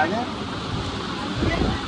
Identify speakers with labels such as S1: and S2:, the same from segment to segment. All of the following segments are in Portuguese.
S1: Olha.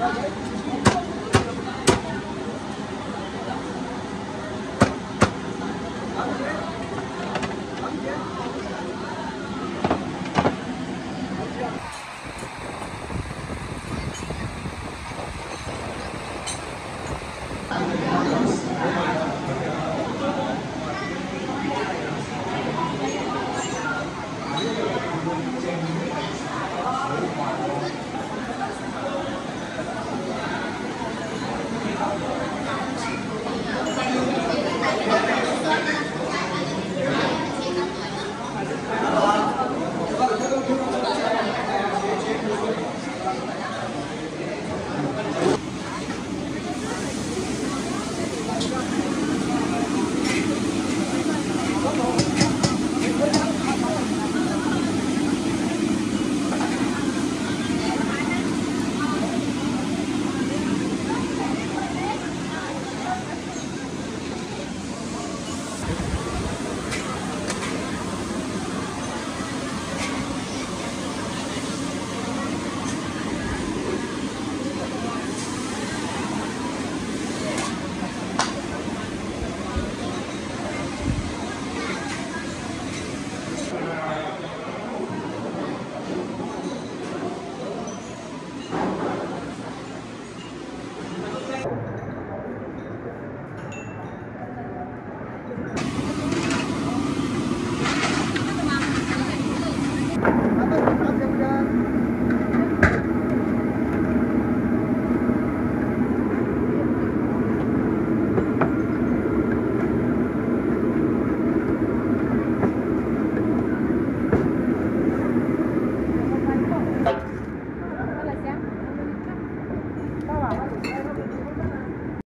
S2: Thank you.